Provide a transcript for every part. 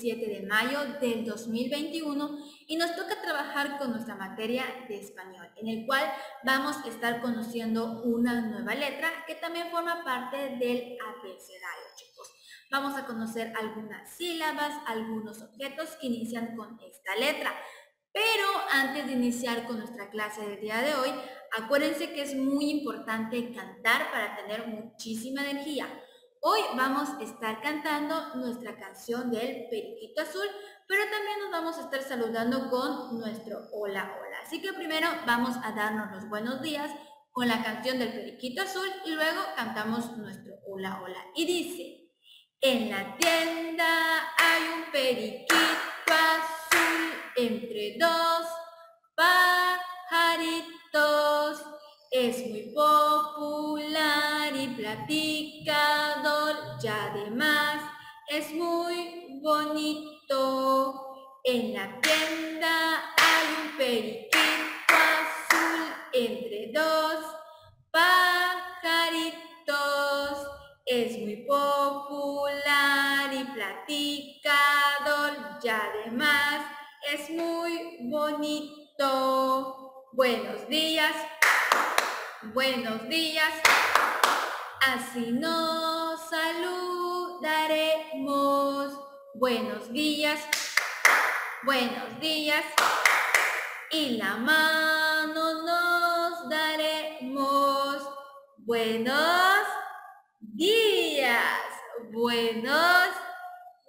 17 de mayo del 2021 y nos toca trabajar con nuestra materia de español, en el cual vamos a estar conociendo una nueva letra que también forma parte del abecedario, chicos. Vamos a conocer algunas sílabas, algunos objetos que inician con esta letra. Pero antes de iniciar con nuestra clase del día de hoy, acuérdense que es muy importante cantar para tener muchísima energía. Hoy vamos a estar cantando nuestra canción del Periquito Azul, pero también nos vamos a estar saludando con nuestro hola hola. Así que primero vamos a darnos los buenos días con la canción del Periquito Azul y luego cantamos nuestro hola hola. Y dice, en la tienda hay un periquito azul entre dos pajaritos. Es muy popular y platicador y además es muy bonito. En la tienda hay un periquito azul entre dos pajaritos. Es muy popular y platicador y además es muy bonito. Buenos días, buenos días. Así nos saludaremos. Buenos días, buenos días. Y la mano nos daremos. Buenos días, buenos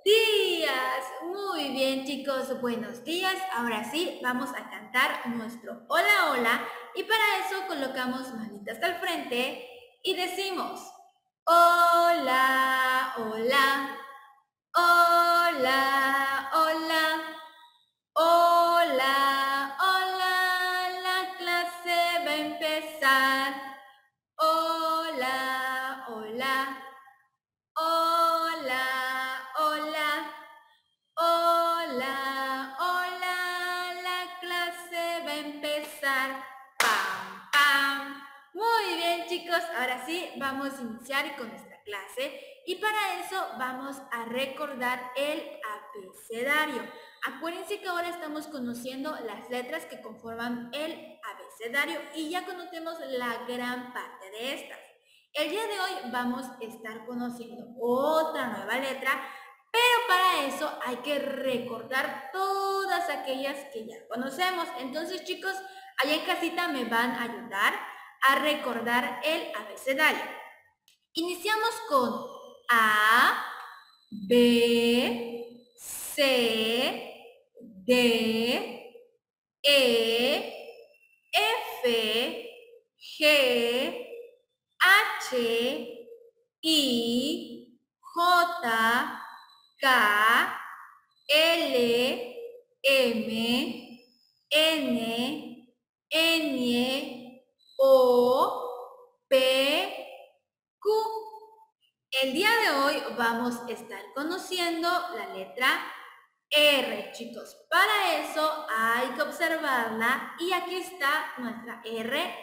días. Muy bien chicos, buenos días. Ahora sí, vamos a cantar nuestro hola hola y para eso colocamos manitas al frente y decimos hola hola, hola ahora sí vamos a iniciar con nuestra clase y para eso vamos a recordar el abecedario. Acuérdense que ahora estamos conociendo las letras que conforman el abecedario y ya conocemos la gran parte de estas. El día de hoy vamos a estar conociendo otra nueva letra, pero para eso hay que recordar todas aquellas que ya conocemos. Entonces chicos, allá en casita me van a ayudar a recordar el abecedario. Iniciamos con A, B, C, D, E, F, G, H, I, J, K, L, M, N, N, o, P, Q. El día de hoy vamos a estar conociendo la letra R, chicos. Para eso hay que observarla y aquí está nuestra R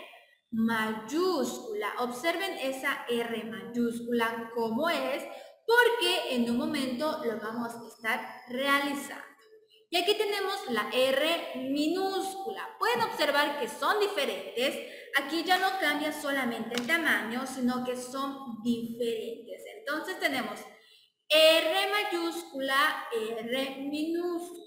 mayúscula. Observen esa R mayúscula como es porque en un momento lo vamos a estar realizando. Y aquí tenemos la R minúscula. Pueden observar que son diferentes. Aquí ya no cambia solamente el tamaño, sino que son diferentes. Entonces tenemos R mayúscula, R minúscula.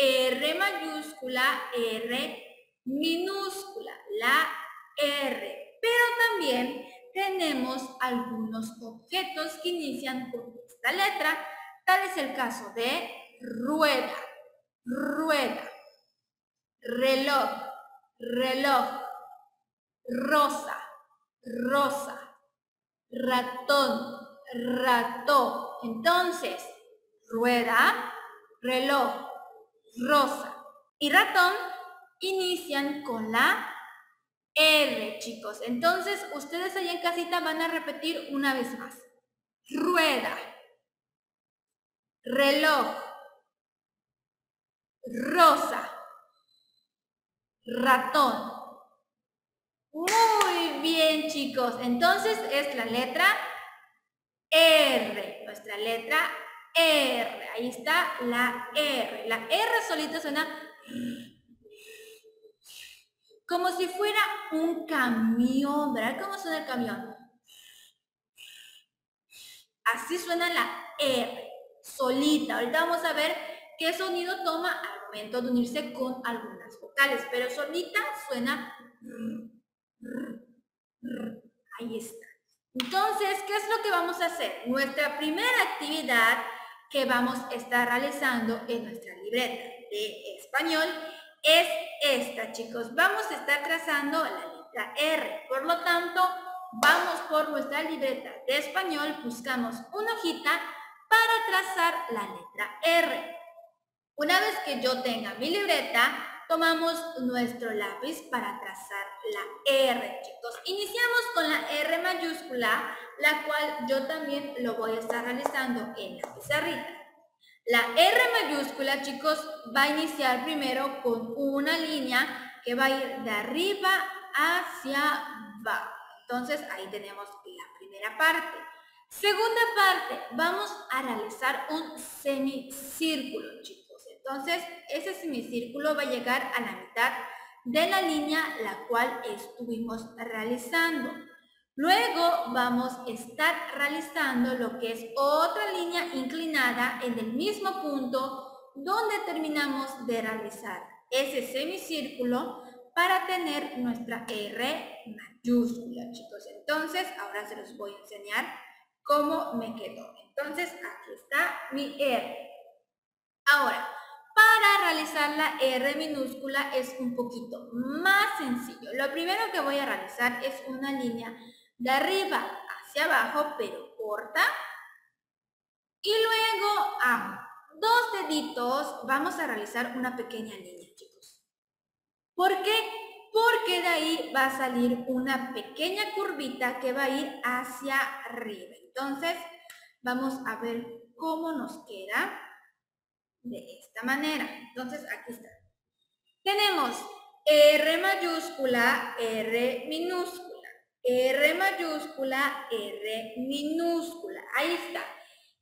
R mayúscula, R minúscula. La R. Pero también tenemos algunos objetos que inician con esta letra. Tal es el caso de rueda rueda, reloj, reloj, rosa, rosa, ratón, ratón. Entonces, rueda, reloj, rosa y ratón inician con la R, chicos. Entonces, ustedes allá en casita van a repetir una vez más. Rueda, reloj, rosa, ratón. Chicos, entonces es la letra R, nuestra letra R. Ahí está la R. La R solita suena como si fuera un camión, ¿verdad? ¿Cómo suena el camión? Así suena la R, solita. Ahorita vamos a ver qué sonido toma al momento de unirse con algunas vocales, pero solita suena... Ahí está. Entonces, ¿qué es lo que vamos a hacer? Nuestra primera actividad que vamos a estar realizando en nuestra libreta de español es esta, chicos. Vamos a estar trazando la letra R. Por lo tanto, vamos por nuestra libreta de español, buscamos una hojita para trazar la letra R. Una vez que yo tenga mi libreta, tomamos nuestro lápiz para trazar la R, chicos. Iniciamos con la R mayúscula, la cual yo también lo voy a estar realizando en la pizarrita. La R mayúscula, chicos, va a iniciar primero con una línea que va a ir de arriba hacia abajo. Entonces, ahí tenemos la primera parte. Segunda parte, vamos a realizar un semicírculo, chicos. Entonces, ese semicírculo va a llegar a la mitad de la línea la cual estuvimos realizando. Luego vamos a estar realizando lo que es otra línea inclinada en el mismo punto donde terminamos de realizar ese semicírculo para tener nuestra R mayúscula, chicos. Entonces, ahora se los voy a enseñar cómo me quedó. Entonces, aquí está mi R. Ahora, para realizar la R minúscula es un poquito más sencillo. Lo primero que voy a realizar es una línea de arriba hacia abajo, pero corta. Y luego a dos deditos vamos a realizar una pequeña línea, chicos. ¿Por qué? Porque de ahí va a salir una pequeña curvita que va a ir hacia arriba. Entonces, vamos a ver cómo nos queda de esta manera. Entonces, aquí está. Tenemos R mayúscula, R minúscula, R mayúscula, R minúscula. Ahí está.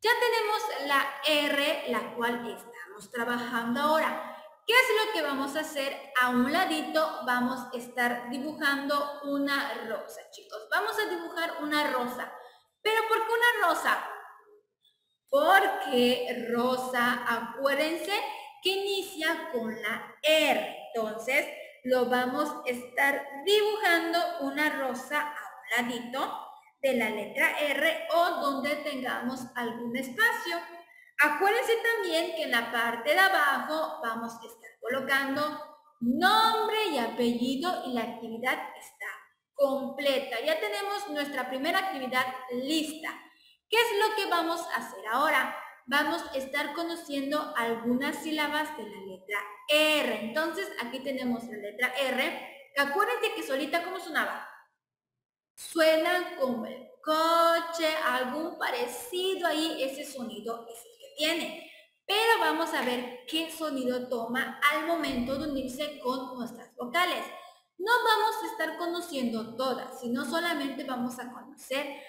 Ya tenemos la R, la cual estamos trabajando ahora. ¿Qué es lo que vamos a hacer? A un ladito vamos a estar dibujando una rosa, chicos. Vamos a dibujar una rosa. ¿Pero por qué una rosa? Porque rosa, acuérdense que inicia con la R. Entonces, lo vamos a estar dibujando una rosa a un ladito de la letra R o donde tengamos algún espacio. Acuérdense también que en la parte de abajo vamos a estar colocando nombre y apellido y la actividad está completa. Ya tenemos nuestra primera actividad lista. ¿Qué es lo que vamos a hacer ahora? Vamos a estar conociendo algunas sílabas de la letra R. Entonces, aquí tenemos la letra R. Acuérdense que solita, ¿cómo sonaba? Suena como el coche, algún parecido ahí, ese sonido es el que tiene. Pero vamos a ver qué sonido toma al momento de unirse con nuestras vocales. No vamos a estar conociendo todas, sino solamente vamos a conocer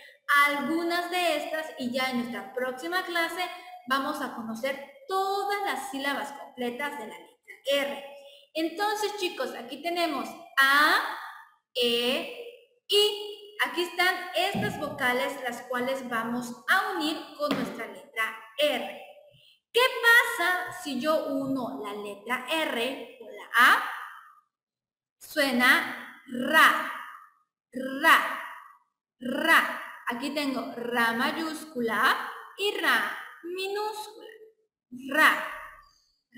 algunas de estas y ya en nuestra próxima clase vamos a conocer todas las sílabas completas de la letra R. Entonces, chicos, aquí tenemos A, E, I. Aquí están estas vocales las cuales vamos a unir con nuestra letra R. ¿Qué pasa si yo uno la letra R con la A? Suena ra, ra, ra. Aquí tengo ra mayúscula y ra minúscula. Ra,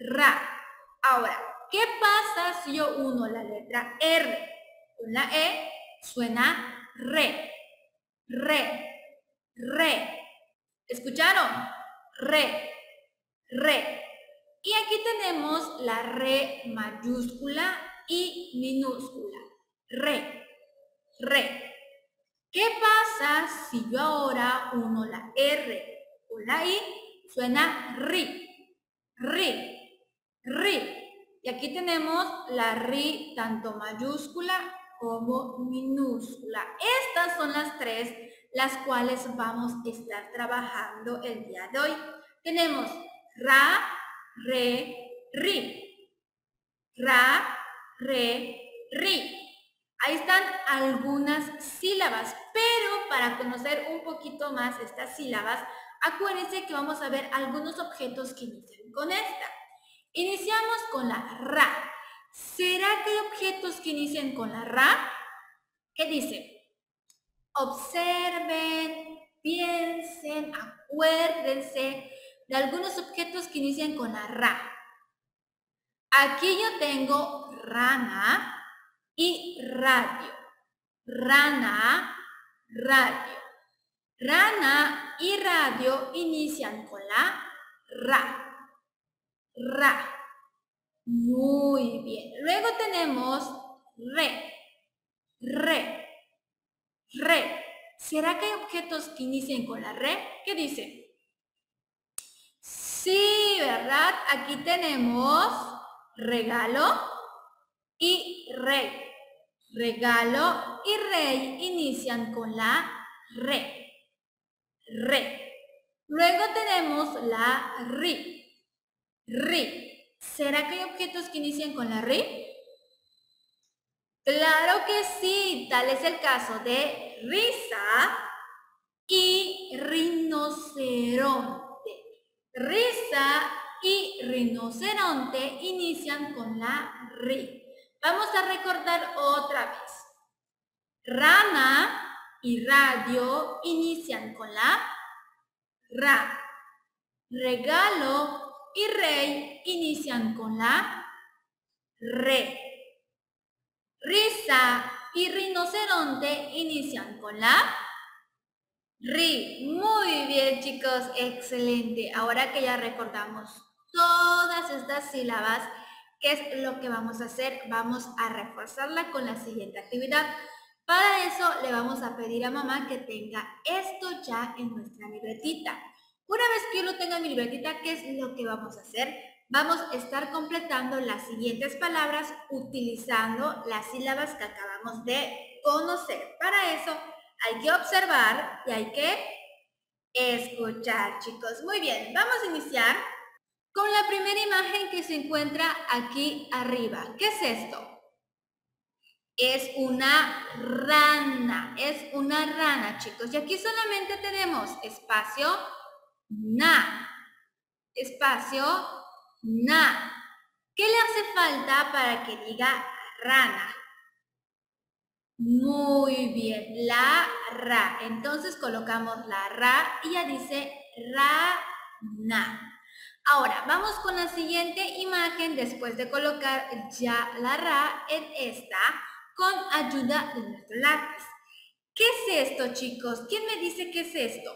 ra. Ahora, ¿qué pasa si yo uno la letra R con la E? Suena re, re, re. ¿Escucharon? Re, re. Y aquí tenemos la re mayúscula y minúscula. Re, re. ¿Qué pasa si yo ahora uno la R o la I? Suena RI, RI, RI. Y aquí tenemos la RI tanto mayúscula como minúscula. Estas son las tres las cuales vamos a estar trabajando el día de hoy. Tenemos ra, re, ri. Ra, re, ri. Ahí están algunas sílabas, pero para conocer un poquito más estas sílabas, acuérdense que vamos a ver algunos objetos que inician con esta. Iniciamos con la ra. ¿Será que hay objetos que inician con la ra? ¿Qué dice? Observen, piensen, acuérdense de algunos objetos que inician con la ra. Aquí yo tengo rana, y radio. Rana, radio. Rana y radio inician con la ra. Ra. Muy bien. Luego tenemos re. Re. Re. ¿Será que hay objetos que inician con la re? ¿Qué dice? Sí, ¿verdad? Aquí tenemos regalo y rey. Regalo y rey inician con la re. Re. Luego tenemos la ri. Ri. ¿Será que hay objetos que inician con la ri? Claro que sí, tal es el caso de risa y rinoceronte. Risa y rinoceronte inician con la ri. Vamos a recordar otra vez. Rana y radio inician con la ra. Regalo y rey inician con la re. Risa y rinoceronte inician con la ri. Muy bien chicos, excelente. Ahora que ya recordamos todas estas sílabas, ¿Qué es lo que vamos a hacer? Vamos a reforzarla con la siguiente actividad. Para eso le vamos a pedir a mamá que tenga esto ya en nuestra libretita. Una vez que yo lo tenga en mi libretita, ¿qué es lo que vamos a hacer? Vamos a estar completando las siguientes palabras utilizando las sílabas que acabamos de conocer. Para eso hay que observar y hay que escuchar, chicos. Muy bien, vamos a iniciar con la primera imagen que se encuentra aquí arriba. ¿Qué es esto? Es una rana, es una rana, chicos. Y aquí solamente tenemos espacio, na, espacio, na. ¿Qué le hace falta para que diga rana? Muy bien, la ra. Entonces colocamos la ra y ya dice rana. Ahora, vamos con la siguiente imagen después de colocar ya la ra en esta con ayuda de nuestro lápiz. ¿Qué es esto, chicos? ¿Quién me dice qué es esto?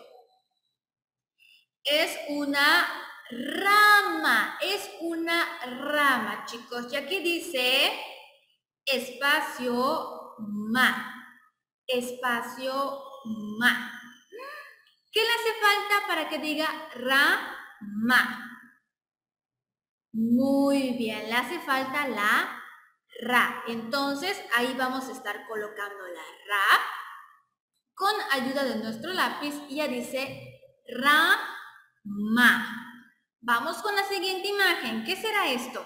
Es una rama, es una rama, chicos. Y aquí dice espacio ma, espacio ma. ¿Qué le hace falta para que diga ra-ma? Muy bien, le hace falta la ra. Entonces, ahí vamos a estar colocando la ra con ayuda de nuestro lápiz y ya dice ra, ma. Vamos con la siguiente imagen. ¿Qué será esto?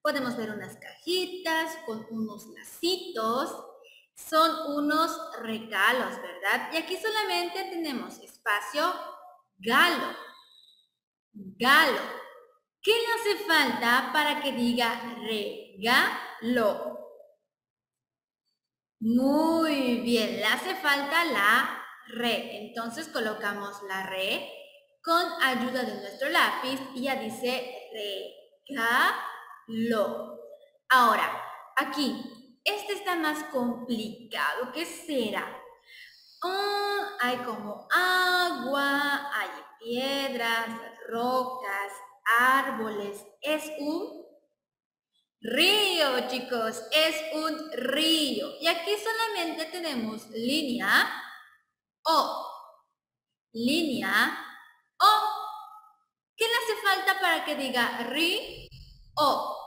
Podemos ver unas cajitas con unos lacitos. Son unos regalos, ¿verdad? Y aquí solamente tenemos espacio galo. Galo. ¿Qué le hace falta para que diga regalo? Muy bien, le hace falta la re. Entonces colocamos la re con ayuda de nuestro lápiz y ya dice regalo. Ahora, aquí, este está más complicado. ¿Qué será? Ah, hay como agua, hay piedras, rocas, árboles. Es un río, chicos. Es un río. Y aquí solamente tenemos línea o. Línea o. ¿Qué le hace falta para que diga ri o?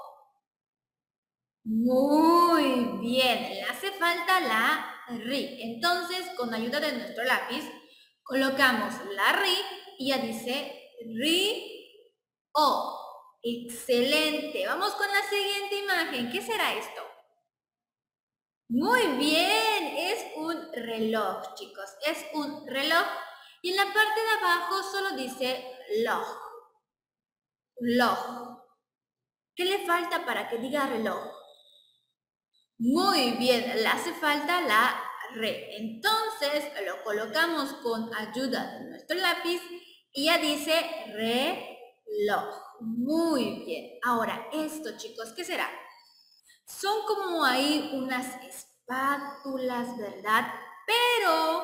Muy bien, le hace falta la RI. Entonces, con ayuda de nuestro lápiz, colocamos la RI y ya dice RI O. Excelente. Vamos con la siguiente imagen. ¿Qué será esto? Muy bien, es un reloj, chicos. Es un reloj. Y en la parte de abajo solo dice log. Log. ¿Qué le falta para que diga reloj? Muy bien, le hace falta la re. Entonces lo colocamos con ayuda de nuestro lápiz y ya dice reloj. Muy bien. Ahora, esto, chicos, ¿qué será? Son como ahí unas espátulas, ¿verdad? Pero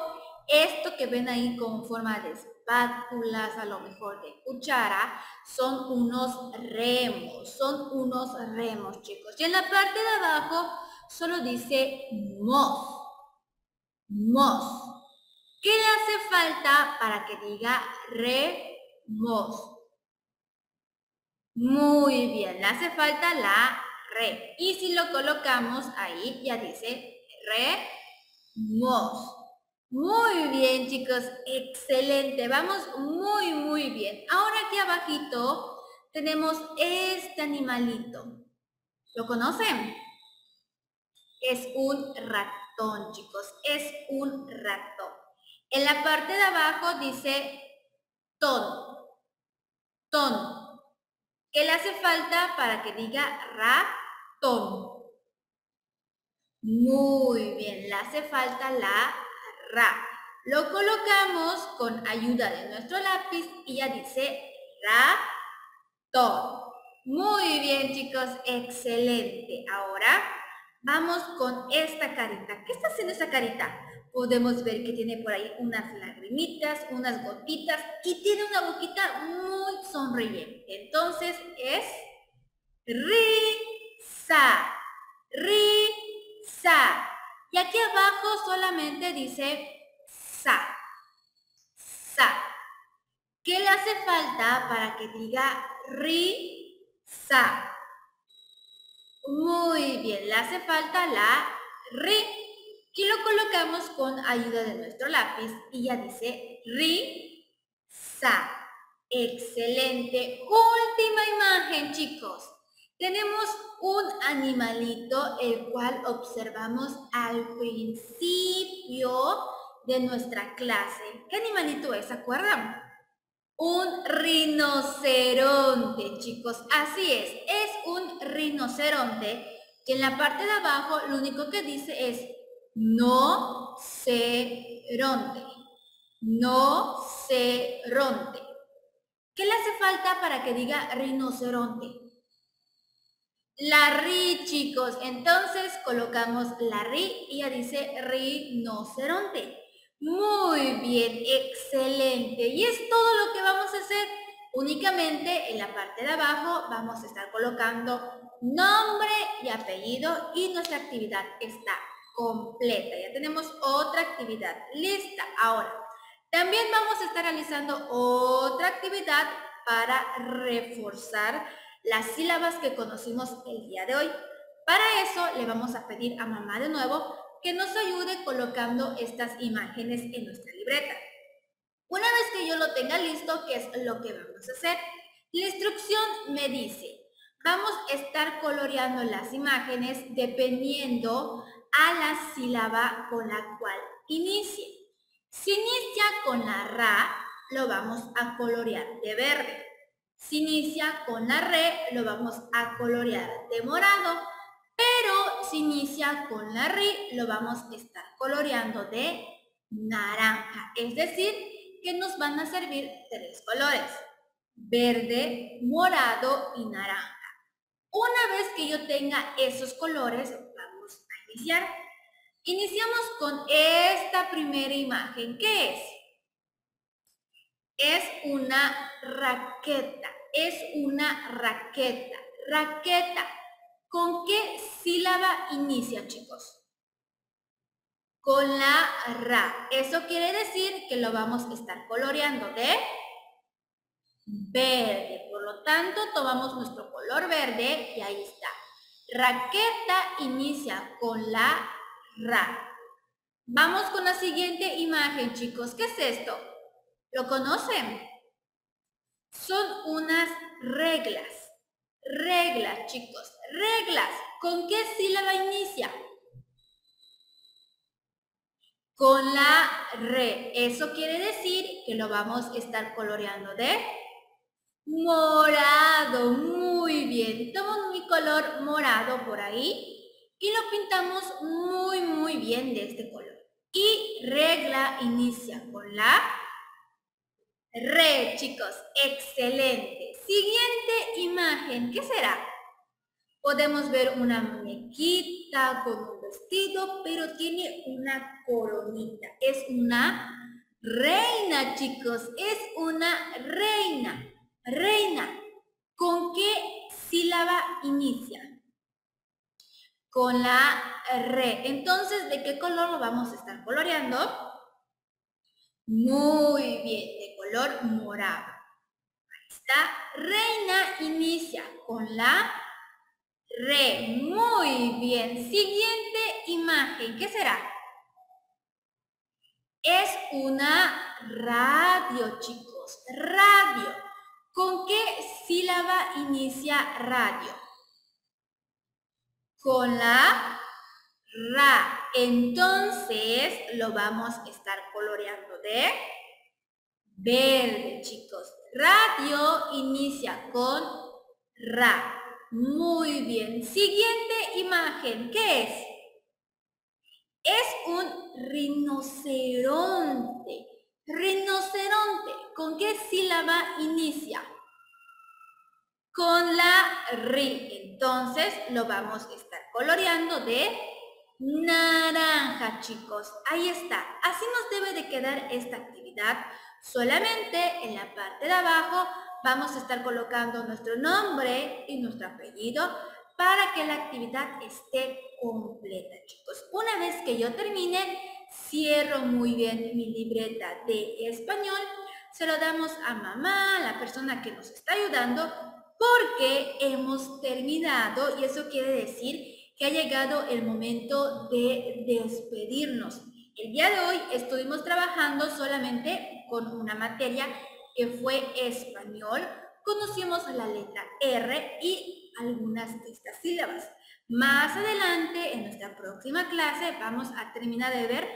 esto que ven ahí con forma de espátulas, a lo mejor de cuchara, son unos remos, son unos remos, chicos. Y en la parte de abajo solo dice mos, mos. ¿Qué le hace falta para que diga remos? Muy bien, le hace falta la re. Y si lo colocamos ahí, ya dice re, mos. Muy bien, chicos, excelente. Vamos muy, muy bien. Ahora aquí abajito tenemos este animalito. ¿Lo conocen? Es un ratón, chicos. Es un ratón. En la parte de abajo dice ton. Ton. ¿Qué le hace falta para que diga ratón? Muy bien, le hace falta la ra. Lo colocamos con ayuda de nuestro lápiz y ya dice ratón. Muy bien, chicos, excelente. Ahora vamos con esta carita. ¿Qué está haciendo esta carita? Podemos ver que tiene por ahí unas lagrimitas, unas gotitas y tiene una boquita muy sonriente. Entonces es risa, risa. Y aquí abajo solamente dice sa, sa. ¿Qué le hace falta para que diga risa? Muy bien, le hace falta la ri y lo colocamos con ayuda de nuestro lápiz y ya dice sa. Excelente. Última imagen, chicos. Tenemos un animalito el cual observamos al principio de nuestra clase. ¿Qué animalito es? ¿Se acuerdan? Un rinoceronte, chicos. Así es, es un rinoceronte que en la parte de abajo lo único que dice es no se ronde. No se ronde. ¿Qué le hace falta para que diga rinoceronte? La ri, chicos. Entonces colocamos la ri y ya dice rinoceronte. Muy bien, excelente. Y es todo lo que vamos a hacer. Únicamente en la parte de abajo vamos a estar colocando nombre y apellido y nuestra actividad está completa. Ya tenemos otra actividad lista. Ahora, también vamos a estar realizando otra actividad para reforzar las sílabas que conocimos el día de hoy. Para eso le vamos a pedir a mamá de nuevo que nos ayude colocando estas imágenes en nuestra libreta. Una vez que yo lo tenga listo, ¿qué es lo que vamos a hacer? La instrucción me dice, vamos a estar coloreando las imágenes dependiendo a la sílaba con la cual inicie. Si inicia con la ra, lo vamos a colorear de verde. Si inicia con la re, lo vamos a colorear de morado. Pero si inicia con la ri, lo vamos a estar coloreando de naranja. Es decir, que nos van a servir tres colores. Verde, morado y naranja. Una vez que yo tenga esos colores, iniciar. Iniciamos con esta primera imagen. ¿Qué es? Es una raqueta. Es una raqueta. Raqueta. ¿Con qué sílaba inicia, chicos? Con la ra. Eso quiere decir que lo vamos a estar coloreando de verde. Por lo tanto, tomamos nuestro color verde y ahí Raqueta inicia con la ra. Vamos con la siguiente imagen, chicos. ¿Qué es esto? ¿Lo conocen? Son unas reglas. Reglas, chicos. Reglas. ¿Con qué sílaba inicia? Con la re. Eso quiere decir que lo vamos a estar coloreando de morado. Muy bien. Tomo mi color morado por ahí y lo pintamos muy, muy bien de este color. Y regla inicia con la re, chicos. Excelente. Siguiente imagen. ¿Qué será? Podemos ver una muñequita con un vestido, pero tiene una coronita. Es una reina, chicos. Es una reina. Reina. ¿Con qué sílaba inicia? con la re. Entonces, ¿de qué color lo vamos a estar coloreando? Muy bien, de color morado. Ahí está. Reina inicia con la re. Muy bien. Siguiente imagen. ¿Qué será? Es una radio, chicos. Radio. ¿Con qué sílaba inicia radio? con la ra. Entonces lo vamos a estar coloreando de verde, chicos. Radio inicia con ra. Muy bien. Siguiente imagen. ¿Qué es? Es un rinoceronte. Rinoceronte. ¿Con qué sílaba inicia? con la ri. Entonces lo vamos a estar coloreando de naranja, chicos. Ahí está. Así nos debe de quedar esta actividad. Solamente en la parte de abajo vamos a estar colocando nuestro nombre y nuestro apellido para que la actividad esté completa, chicos. Una vez que yo termine, cierro muy bien mi libreta de español, se lo damos a mamá, la persona que nos está ayudando, porque hemos terminado y eso quiere decir que ha llegado el momento de despedirnos. El día de hoy estuvimos trabajando solamente con una materia que fue español. Conocimos la letra R y algunas de estas sílabas. Más adelante, en nuestra próxima clase, vamos a terminar de ver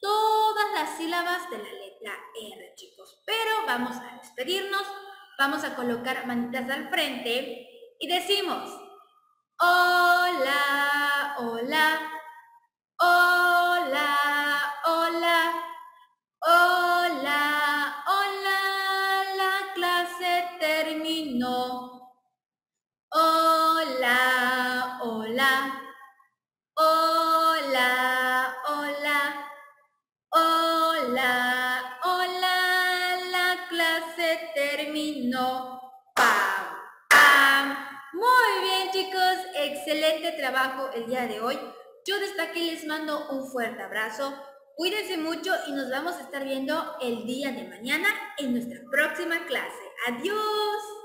todas las sílabas de la letra R, chicos. Pero vamos a despedirnos vamos a colocar manitas al frente y decimos, hola, hola, trabajo el día de hoy. Yo desde aquí les mando un fuerte abrazo. Cuídense mucho y nos vamos a estar viendo el día de mañana en nuestra próxima clase. ¡Adiós!